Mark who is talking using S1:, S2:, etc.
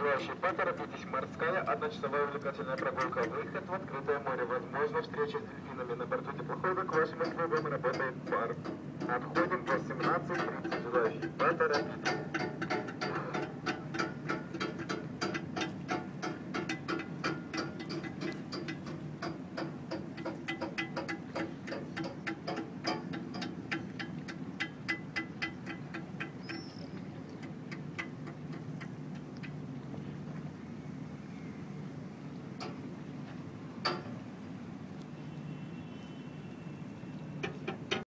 S1: Желающие поторопитесь, морская одночасовая увлекательная прогулка, выход в открытое море, возможно встреча с дельфинами. На борту теплохода к вашим услугам работает бар. Отходим в 18.30. Желающие поторопитесь.